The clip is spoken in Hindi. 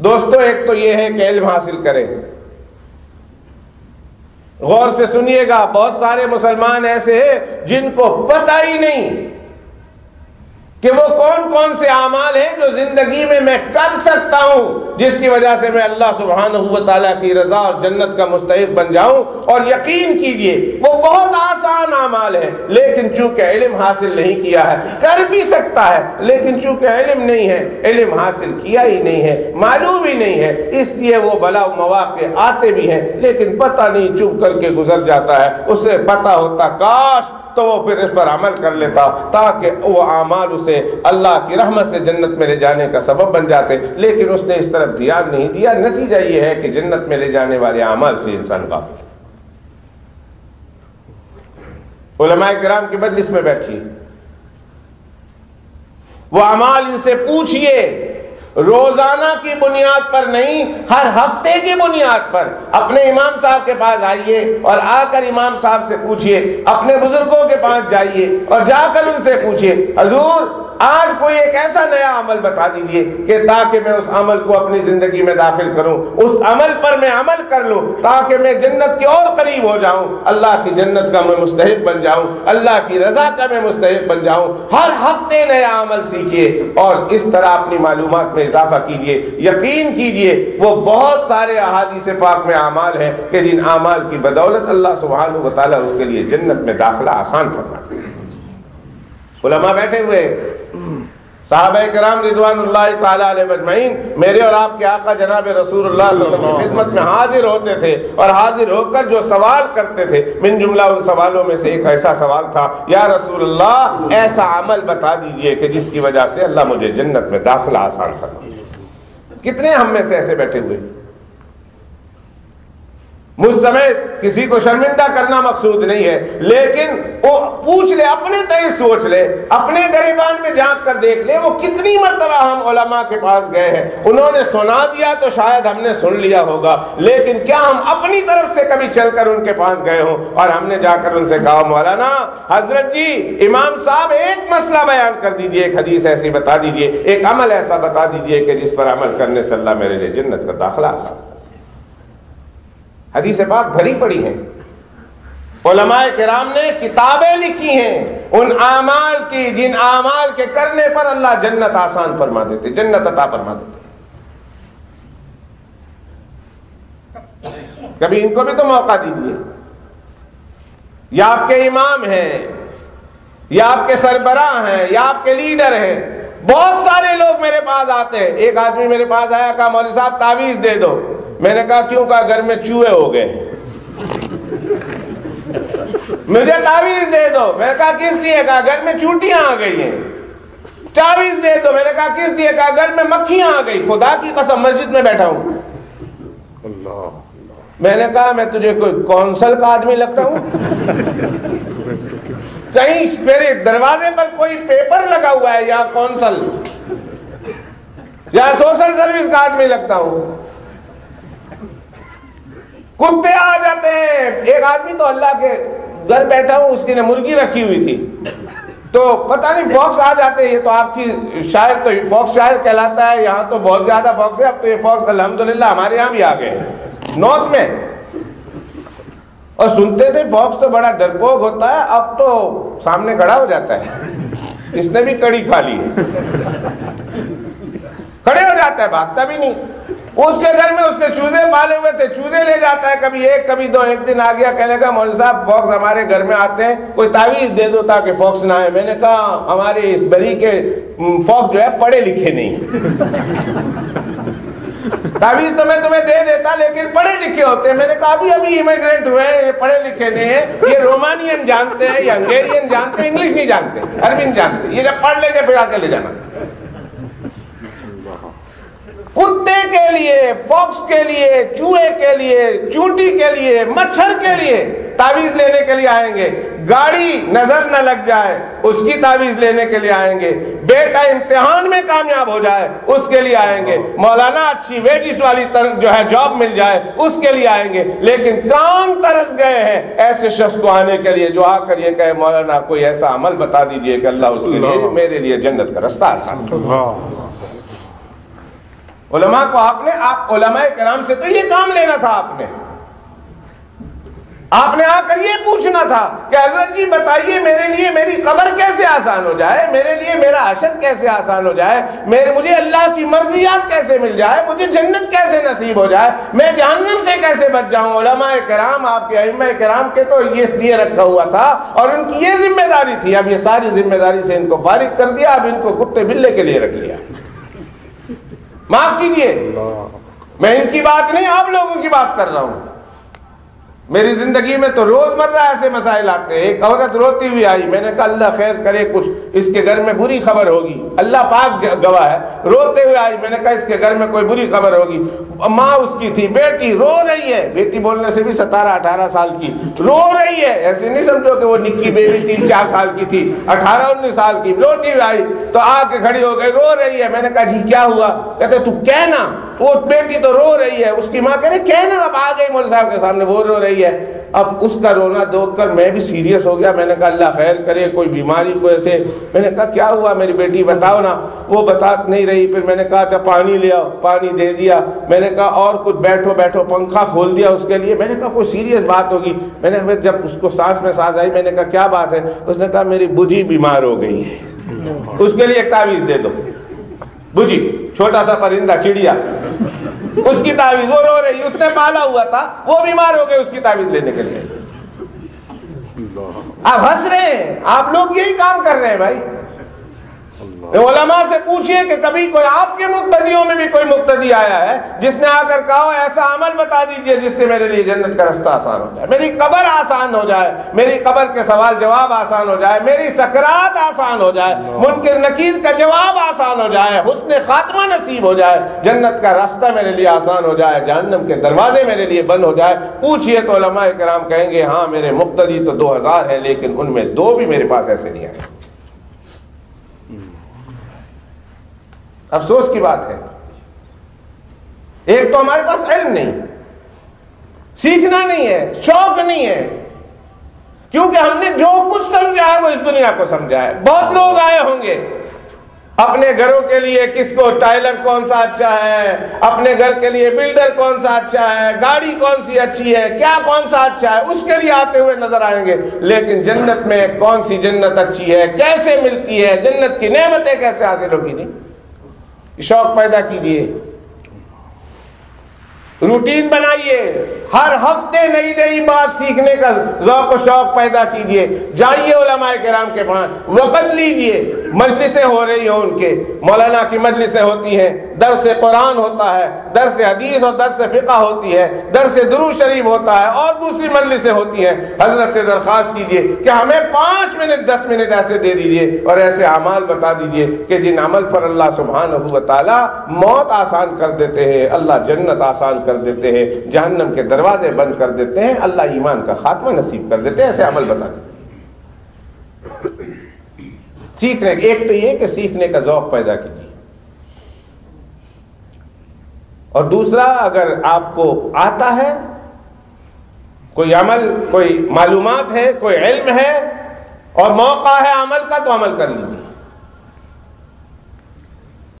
दोस्तों, एक तो यह है कि इल्म हासिल करें। गौर से सुनिएगा, बहुत सारे मुसलमान ऐसे हैं जिनको पता ही नहीं कि वो कौन कौन से अमाल हैं जो ज़िंदगी में मैं कर सकता हूँ, जिसकी वजह से मैं अल्लाह सुबहान तआला की रजा और जन्नत का मुस्तक बन जाऊँ। और यकीन कीजिए, वो बहुत आसान अमाल है, लेकिन चूँकि इल्म हासिल नहीं किया है, कर भी सकता है, लेकिन चूँकि इल्म नहीं है, इलम हासिल किया ही नहीं है, मालूम ही नहीं है, इसलिए वो भला मौाक़े आते भी हैं, लेकिन पता नहीं चुप करके गुजर जाता है, उसे पता होता, काश तो वो फिर इस पर अमल कर लेता, ताकि वो अमाल उसे अल्लाह की रहमत से जन्नत में ले जाने का सबब बन जाते। लेकिन उसने इस तरफ़ ध्यान नहीं दिया। नतीजा ये है कि जन्नत में ले जाने वाले अमाल से इंसान काफ़ी कराम की बदलिस में बैठिए। वो अमाल इनसे पूछिए रोज़ाना की बुनियाद पर नहीं, हर हफ़्ते की बुनियाद पर। अपने इमाम साहब के पास आइए और आकर इमाम साहब से पूछिए, अपने बुज़ुर्गों के पास जाइए और जाकर उनसे पूछिए, हजूर आज कोई एक ऐसा नया अमल बता दीजिए कि ताकि मैं उस अमल को अपनी ज़िंदगी में दाखिल करूँ, उस अमल पर मैं अमल कर लूँ, ताकि मैं जन्नत के और करीब हो जाऊँ, अल्लाह की जन्नत का मैं मुस्तक बन जाऊँ, अल्लाह की रजा का मैं मुस्तक बन जाऊँ। हर हफ़्ते नया अमल सीखिए और इस तरह अपनी मालूम में इजाफा कीजिए, यकीन कीजिए, वो बहुत सारे अहादी से पाक में अमाल है कि जिन अमाल की बदौलत अल्लाह सुबहान उसके लिए जन्नत में दाखिला आसान फरमा बैठे हुए साहब कराम रिजवान मेरे और आपके आका जनाब रसूल खिदमत में हाजिर होते थे और हाजिर होकर जो सवाल करते थे, मिन जुमला उन सवालों में से एक ऐसा सवाल था, या रसूल ऐसा अमल बता दीजिए कि जिसकी वजह से अल्लाह मुझे जन्नत में दाखिला आसान करना कितने हम से ऐसे बैठे हुए। मुझ समेत किसी को शर्मिंदा करना मकसूद नहीं है। लेकिन वो पूछ ले, अपने तय सोच ले, अपने गरीबान में झाँक कर देख ले, वो कितनी मरतबा हम ओलमा के पास गए हैं। उन्होंने सुना दिया तो शायद हमने सुन लिया होगा, लेकिन क्या हम अपनी तरफ़ से कभी चलकर उनके पास गए हो? और हमने जाकर उनसे कहा, मौलाना, हज़रत जी, इमाम साहब, एक मसला बयान कर दीजिए, एक हदीस ऐसी बता दीजिए, एक अमल ऐसा बता दीजिए कि जिस पर अमल करने से अल्लाह मेरे लिए जन्नत का दाखिला हदीस पाक भरी पड़ी है। ने किताबें लिखी हैं। उन आमाल की, जिन आमाल के करने पर अल्लाह जन्नत आसान फरमा देते, जन्नत अता फरमा देते। कभी इनको भी तो मौका दीजिए। या आपके इमाम हैं, या आपके सरबरा हैं, या आपके लीडर हैं। बहुत सारे लोग मेरे पास आते हैं। एक आदमी मेरे पास आया, कहा मौली साहब, तावीज दे दो। मैंने कहा क्यों कहा घर में चूहे हो गए? मुझे तावीज दे दो। मैंने कहा किस लिए? कहा घर में चूटियाँ आ गई हैं। तावीज दे दो। मैंने कहा किस लिए? कहा घर में मक्खियाँ आ गई। खुदा की कसम मस्जिद में बैठा हूँ। मैंने कहा मैं तुझे कोई कौंसल का आदमी लगता हूँ? कहीं मेरे दरवाजे पर कोई पेपर लगा हुआ है या कौंसल? या सोशल सर्विस का आदमी लगता हूँ? कुत्ते आ जाते हैं। एक आदमी तो अल्लाह के घर बैठा हूँ उसकी ने मुर्गी रखी हुई थी। तो पता नहीं फॉक्स आ जाते ये तो आपकी शायर तो फॉक्स शायर कहलाता है। यहाँ तो बहुत ज़्यादा फॉक्स है। अब तो ये फॉक्स अल्हम्दुलिल्लाह, हमारे यहाँ भी आ गए नॉर्थ में। और सुनते थे फॉक्स तो बड़ा डरपोक होता है। अब तो सामने खड़ा हो जाता है। इसने भी कड़ी खा ली है। खड़े हो जाता है, भागता भी नहीं। उसके घर में उसने चूजे पाले हुए थे। चूजे ले जाता है कभी एक, कभी दो, एक दिन आ गया, कहने का मौली साहब, फॉक्स हमारे घर में आते हैं, कोई तावीज दे दो ताकि फॉक्स ना आए। मैंने कहा, हमारे इस बरी के फॉक्स जो है, पढ़े लिखे नहीं तावीज तो मैं तुम्हें दे देता, लेकिन पढ़े लिखे होते मैंने कहा, अभी अभी इमिग्रेंट हुए हैं, ये पढ़े लिखे नहीं है। ये रोमानियन जानते हैं, या हंगेरियन जानते हैं, इंग्लिश नहीं जानते, अरबिन जानते ये जब पढ़ लेंगे, फिर आके ले जाना। कुत्ते के लिए फॉक्स के लिए चूहे के लिए चूटी के लिए मच्छर के लिए तावीज लेने के लिए आएँगे। गाड़ी नज़र न लग जाए उसकी तावीज लेने के लिए आएँगे। बेटा इम्तिहान में कामयाब हो जाए उसके लिए आएँगे। मौलाना अच्छी वेजिस वाली जो है जॉब मिल जाए उसके लिए आएँगे। लेकिन काम तरस गए हैं ऐसे शख्स को आने के लिए जो आकर ये कहे मौलाना कोई ऐसा अमल बता दीजिए कि अल्लाह उसके लिए मेरे लिए जन्नत का रास्ता आसान उलमा को आपने, आप उलमा कराम से तो ये काम लेना था आपने। आपने आकर ये पूछना था कि हज़रत जी बताइए, मेरे लिए मेरी कब्र कैसे आसान हो जाए, मेरे लिए मेरा अशर कैसे आसान हो जाए, मेरे, मुझे अल्लाह की मर्जियात कैसे मिल जाए, मुझे जन्नत कैसे नसीब हो जाए, मैं जहन्नम से कैसे बच जाऊँ? कराम आपके अम कराम के तो ये इसलिए रखा हुआ था और उनकी ये ज़िम्मेदारी थी, अब ये सारी ज़िम्मेदारी से इनको फारिग कर दिया, अब इनको कुत्ते बिल्ले के लिए रख लिया। माफ़ कीजिए। मैं इनकी बात नहीं आप लोगों की बात कर रहा हूँ। मेरी ज़िंदगी में तो रोज़मर्रा ऐसे मसाइल आते हैं। एक औरत रोती हुई आई, मैंने कहा, अल्लाह खैर करे कुछ, इसके घर में बुरी खबर होगी। अल्लाह पाक गवाह है। रोते हुए आई, मैंने कहा, इसके घर में कोई बुरी खबर होगी। माँ उसकी थी, बेटी, रो रही है। बेटी बोलने से भी सतारह, अठारह साल की, रो रही है। ऐसे नहीं समझो कि वो निक्की बेबी तीन चार साल की थी, अठारह, उन्नीस साल की। रोटी हुई आई तो आके खड़ी हो गई, रो रही है। मैंने कहा, जी, क्या हुआ? कहते, तू कहना। वो बेटी तो रो रही है, उसकी माँ कह रही कहना अब आ गई मोल साहब के सामने, वो रो रही है। अब उसका रोना देख कर मैं भी सीरियस हो गया। मैंने कहा, अल्लाह खैर करे, कोई बीमारी को ऐसे। मैंने कहा, क्या हुआ मेरी बेटी, बताओ ना। वो बता नहीं रही, फिर मैंने कहा अच्छा पानी ले आओ, पानी दे दिया। मैंने कहा, और कुछ, बैठो बैठो, पंखा खोल दिया उसके लिए। मैंने कहा, कोई सीरियस बात होगी? मैंने जब उसको सांस में सांस आई, मैंने कहा, क्या बात है? उसने कहा, मेरी बुझी बीमार हो गई है। उसके लिए एक तावीज दे दो। बुझी, छोटा सा परिंदा चिड़िया। उसकी ताबीज वो रो रही, उसने पाला हुआ था, वो बीमार हो गए उसकी ताबीज लेने के लिए। आप हंस रहे हैं, आप लोग यही काम कर रहे हैं भाई। उलमा से पूछिए कि कभी कोई आपके मुक्तदियों में भी कोई मुक्तदी आया है जिसने आकर कहा ऐसा अमल बता दीजिए जिससे मेरे लिए जन्नत का रास्ता आसान हो जाए मेरी कब्र आसान हो जाए मेरी कब्र के सवाल जवाब आसान हो जाए मेरी सकरात आसान हो जाए मुनकर नकीर का जवाब आसान हो जाए हुसन खात्मा नसीब हो जाए जन्नत का रास्ता मेरे लिए आसान हो जाए जहन्नम के दरवाजे मेरे लिए बंद हो जाए पूछिए तो कराम कहेंगे हाँ मेरे मुक्तदी तो दो हज़ार है लेकिन उनमें दो भी मेरे पास ऐसे नहीं आए। अफसोस की बात है। एक तो हमारे पास इल्म नहीं। सीखना नहीं है, शौक नहीं है। क्योंकि हमने जो कुछ समझा है वो इस दुनिया को समझा है। बहुत लोग आए होंगे। अपने घरों के लिए किसको, टाइलर कौन सा अच्छा है? अपने घर के लिए बिल्डर कौन सा अच्छा है? गाड़ी कौन सी अच्छी है? क्या कौन सा अच्छा है? उसके लिए आते हुए नज़र आएँगे। लेकिन जन्नत में कौन सी जन्नत अच्छी है? कैसे मिलती है? जन्नत की नेमतें कैसे हासिल होगी? नहीं शौक पैदा कीजिए। रूटीन बनाइए। हर हफ़्ते नई नई बात सीखने का जौक शौक पैदा कीजिए। जाइए उलमाए कराम के पास, वक़्त लीजिए। मजलिसें हो रही हो उनके। मौलाना की मजलिसें होती हैं। दर से कुरान होता है दर से हदीस और दर से फ़िका होती है दर से दरू शरीफ होता है और दूसरी मजलिसें होती हैं। हज़रत से दरख्वास्त कीजिए कि हमें पाँच मिनट, दस मिनट ऐसे दे दीजिए और ऐसे अमाल बता दीजिए कि जिन अमल पर अल्लाह सुबहान ताला मौत आसान कर देते हैं, अल्लाह जन्नत आसान कर देते हैं, जहन्नम के दरवाजे बंद कर देते हैं, अल्लाह ईमान का खात्मा नसीब कर देते हैं, ऐसे अमल बता देते सीखने, एक तो ये कि सीखने का जौक पैदा कीजिए। और दूसरा, अगर आपको आता है, कोई अमल, कोई मालूमात है, कोई इल्म है, और मौका है अमल का तो अमल कर लीजिए।